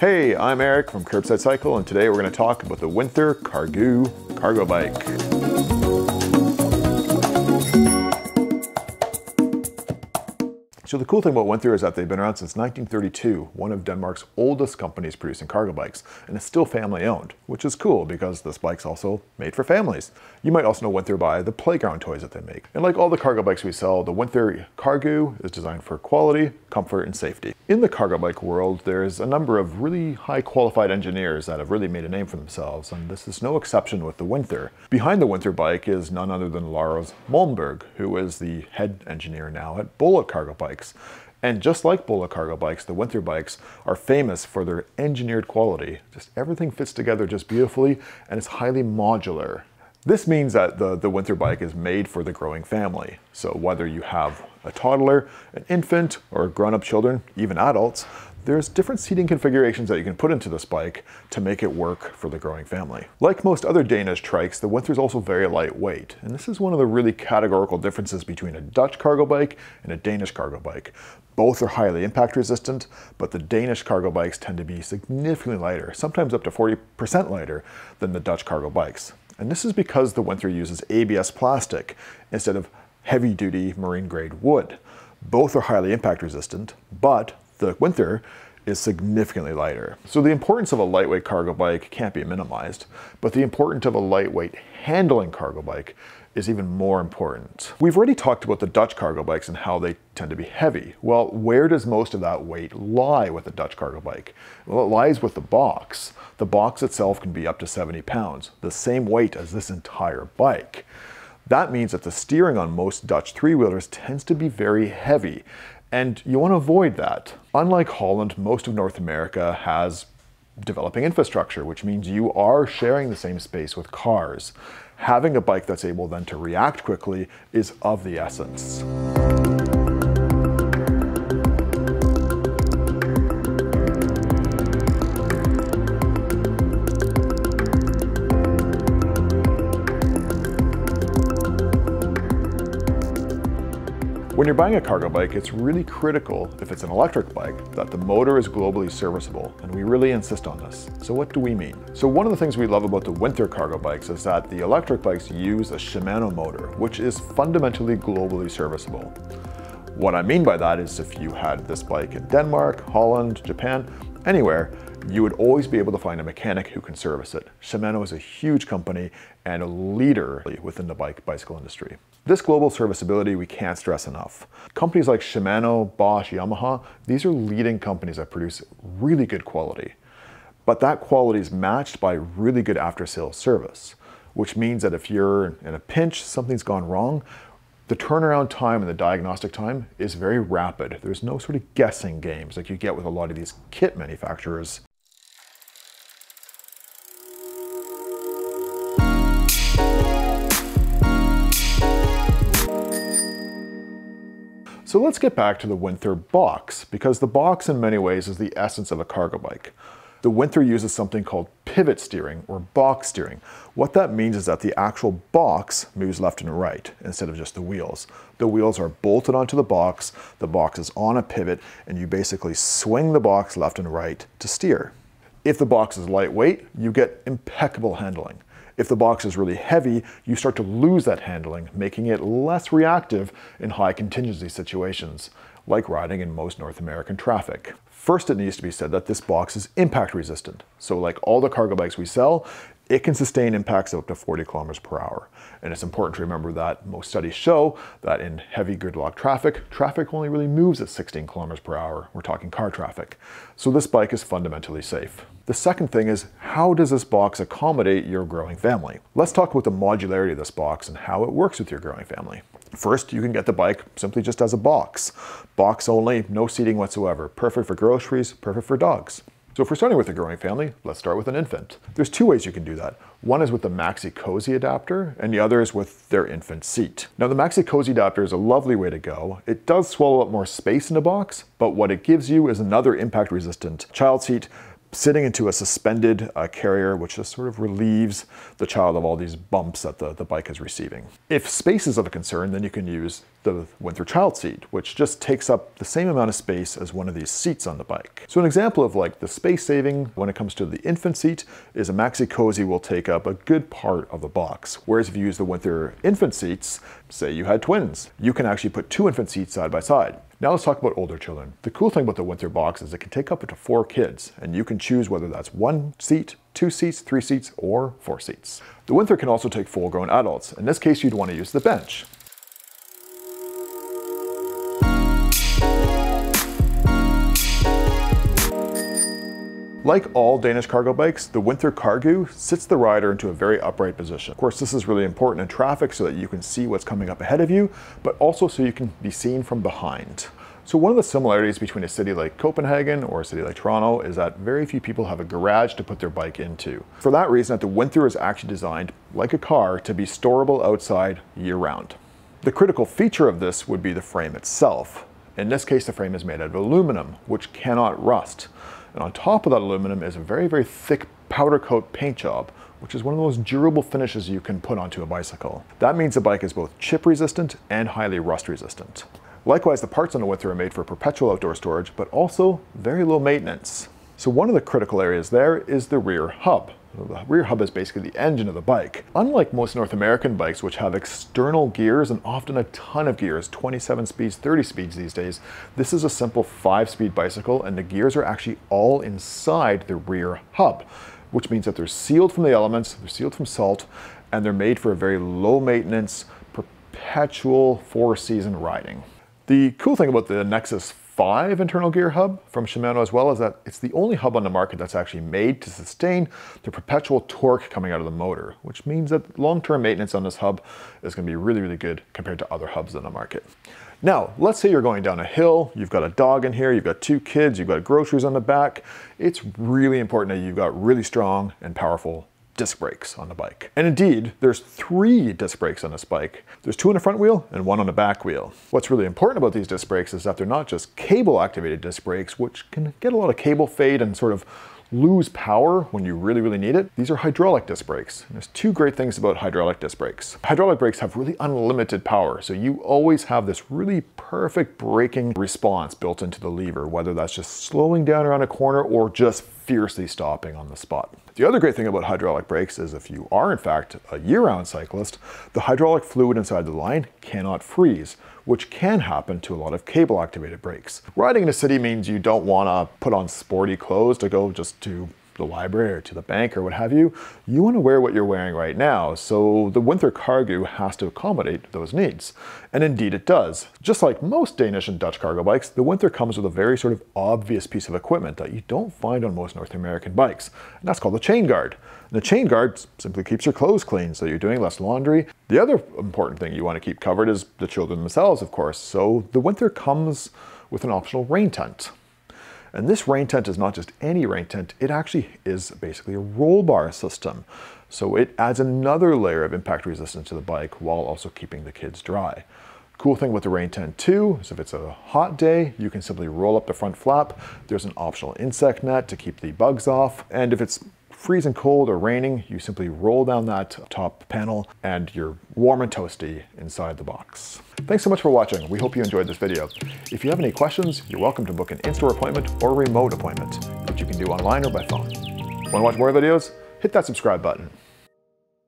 Hey, I'm Eric from Curbside Cycle, and today we're going to talk about the Winther Cargoo cargo bike. So the cool thing about Winther is that they've been around since 1932, one of Denmark's oldest companies producing cargo bikes, and it's still family owned, which is cool because this bike's also made for families. You might also know Winther by the playground toys that they make. And like all the cargo bikes we sell, the Winther Cargoo is designed for quality, comfort, and safety. In the cargo bike world, there's a number of really high qualified engineers that have really made a name for themselves, and this is no exception with the Winther. Behind the Winther bike is none other than Lars Malmberg, who is the head engineer now at Bullitt Cargo Bikes bikes. And just like Bullitt cargo bikes, the Winther bikes are famous for their engineered quality. Just everything fits together just beautifully and it's highly modular. This means that the, the Winther bike is made for the growing family. So whether you have a toddler, an infant, or grown-up children, even adults, there's different seating configurations that you can put into this bike to make it work for the growing family. Like most other Danish trikes, the Winther is also very lightweight, and this is one of the really categorical differences between a Dutch cargo bike and a Danish cargo bike. Both are highly impact resistant, but the Danish cargo bikes tend to be significantly lighter, sometimes up to 40% lighter than the Dutch cargo bikes. And this is because the Winther uses ABS plastic instead of heavy duty marine grade wood. Both are highly impact resistant, but the Winther is significantly lighter. So the importance of a lightweight cargo bike can't be minimized, but the importance of a lightweight handling cargo bike is even more important. We've already talked about the Dutch cargo bikes and how they tend to be heavy. Well, where does most of that weight lie with a Dutch cargo bike? Well, it lies with the box. The box itself can be up to 70 pounds, the same weight as this entire bike. That means that the steering on most Dutch three-wheelers tends to be very heavy, and you want to avoid that. Unlike Holland, most of North America has developing infrastructure, which means you are sharing the same space with cars. Having a bike that's able then to react quickly is of the essence. When you're buying a cargo bike, it's really critical, if it's an electric bike, that the motor is globally serviceable, and we really insist on this. So what do we mean? So one of the things we love about the Winther cargo bikes is that the electric bikes use a Shimano motor, which is fundamentally globally serviceable. What I mean by that is if you had this bike in Denmark, Holland, Japan, anywhere, you would always be able to find a mechanic who can service it. Shimano is a huge company and a leader within the bike bicycle industry. This global serviceability we can't stress enough. Companies like Shimano, Bosch, Yamaha, these are leading companies that produce really good quality. But that quality is matched by really good after sales service, which means that if you're in a pinch, something's gone wrong, the turnaround time and the diagnostic time is very rapid. There's no sort of guessing games like you get with a lot of these kit manufacturers. So let's get back to the Winther box, because the box in many ways is the essence of a cargo bike. The Winther uses something called pivot steering or box steering. What that means is that the actual box moves left and right instead of just the wheels. The wheels are bolted onto the box, the box is on a pivot, and you basically swing the box left and right to steer. If the box is lightweight, you get impeccable handling. If the box is really heavy, you start to lose that handling, making it less reactive in high contingency situations, like riding in most North American traffic. First, it needs to be said that this box is impact resistant. So like all the cargo bikes we sell, it can sustain impacts of up to 40 kilometers per hour. And it's important to remember that most studies show that in heavy gridlock traffic, traffic only really moves at 16 kilometers per hour. We're talking car traffic. So this bike is fundamentally safe. The second thing is, how does this box accommodate your growing family? Let's talk about the modularity of this box and how it works with your growing family. First, you can get the bike simply just as a box. Box only, no seating whatsoever. Perfect for groceries, perfect for dogs. So if we're starting with a growing family, let's start with an infant. There's two ways you can do that. One is with the Maxi Cosi adapter, and the other is with their infant seat. Now the Maxi Cosi adapter is a lovely way to go. It does swallow up more space in the box, but what it gives you is another impact resistant child seat sitting into a suspended uh, carrier, which just sort of relieves the child of all these bumps that the, the bike is receiving. If space is of a concern, then you can use the Winther child seat, which just takes up the same amount of space as one of these seats on the bike. So an example of like the space saving when it comes to the infant seat is a Maxi Cosi will take up a good part of the box. Whereas if you use the Winther infant seats, say you had twins, you can actually put two infant seats side by side. Now let's talk about older children. The cool thing about the Winther box is it can take up to four kids, and you can choose whether that's one seat, two seats, three seats, or four seats. The Winther can also take full-grown adults. In this case, you'd want to use the bench. Like all Danish cargo bikes, the Winther Cargoo sits the rider into a very upright position. Of course, this is really important in traffic so that you can see what's coming up ahead of you, but also so you can be seen from behind. So one of the similarities between a city like Copenhagen or a city like Toronto is that very few people have a garage to put their bike into. For that reason, the Winther is actually designed, like a car, to be storable outside year-round. The critical feature of this would be the frame itself. In this case, the frame is made out of aluminum, which cannot rust. And on top of that aluminum is a very, very thick powder coat paint job, which is one of the most durable finishes you can put onto a bicycle. That means the bike is both chip resistant and highly rust resistant. Likewise, the parts on the Winther are made for perpetual outdoor storage, but also very low maintenance. So one of the critical areas there is the rear hub. The rear hub is basically the engine of the bike. Unlike most North American bikes, which have external gears and often a ton of gears, 27 speeds, 30 speeds these days, this is a simple five speed bicycle and the gears are actually all inside the rear hub, which means that they're sealed from the elements, they're sealed from salt, and they're made for a very low maintenance, perpetual four season riding. The cool thing about the Nexus 5 internal gear hub from Shimano as well is that it's the only hub on the market that's actually made to sustain the perpetual torque coming out of the motor, which means that long-term maintenance on this hub is going to be really, really good compared to other hubs on the market. Now, let's say you're going down a hill, you've got a dog in here, you've got two kids, you've got groceries on the back. It's really important that you've got really strong and powerful disc brakes on the bike. And indeed, there's three disc brakes on this bike. There's two on the front wheel and one on the back wheel. What's really important about these disc brakes is that they're not just cable activated disc brakes, which can get a lot of cable fade and sort of lose power when you really, really need it. These are hydraulic disc brakes. And there's two great things about hydraulic disc brakes. Hydraulic brakes have really unlimited power, so you always have this really perfect braking response built into the lever, whether that's just slowing down around a corner or just fiercely stopping on the spot. The other great thing about hydraulic brakes is if you are in fact a year-round cyclist, the hydraulic fluid inside the line cannot freeze, which can happen to a lot of cable activated brakes. Riding in a city means you don't want to put on sporty clothes to go just to the library or to the bank or what have you, you want to wear what you're wearing right now. So the Winther Cargoo has to accommodate those needs. And indeed it does. Just like most Danish and Dutch cargo bikes, the Winther comes with a very sort of obvious piece of equipment that you don't find on most North American bikes. And that's called the chain guard. And the chain guard simply keeps your clothes clean, so you're doing less laundry. The other important thing you want to keep covered is the children themselves, of course. So the Winther comes with an optional rain tent. And this rain tent is not just any rain tent, it actually is basically a roll bar system. So it adds another layer of impact resistance to the bike while also keeping the kids dry. Cool thing with the rain tent too is if it's a hot day, you can simply roll up the front flap. There's an optional insect net to keep the bugs off. And if it's freezing cold or raining, you simply roll down that top panel and you're warm and toasty inside the box. Thanks so much for watching. We hope you enjoyed this video. If you have any questions, you're welcome to book an in-store appointment or remote appointment, which you can do online or by phone. Want to watch more videos? Hit that subscribe button.